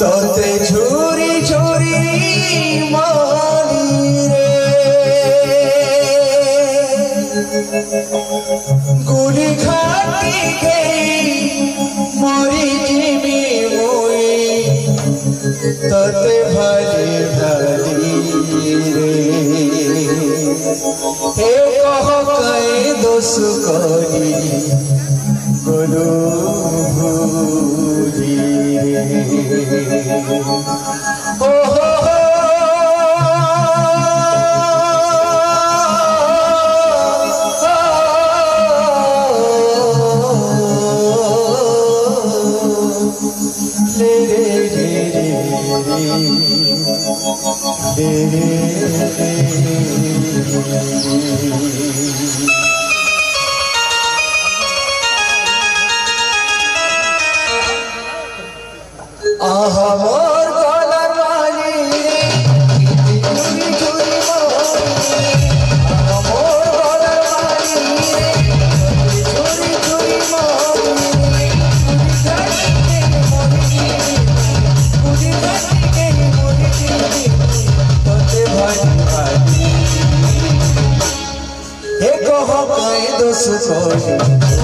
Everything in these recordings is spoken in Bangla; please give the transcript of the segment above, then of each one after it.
তোতে ঝুরি ঝুরি মানি রে। গুলি খাটি গেই মরি জিমি মুই তোতে ভালি ভালি রে। হে কহ কে দোষ করি ভুলি। oh, oh, oh. হো হো রে রে রে রে রে আহা মোর গলার মালি ঝুরি ঝুরি মালি আহা মোর গলার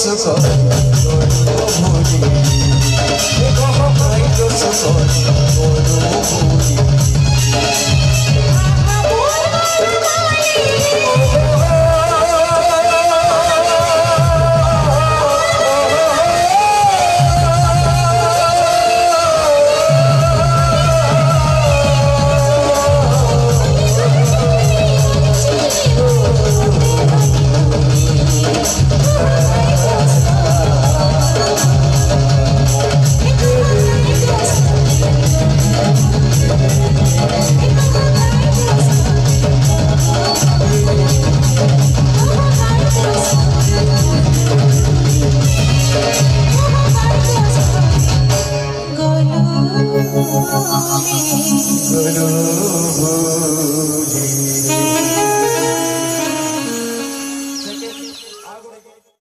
Thank you.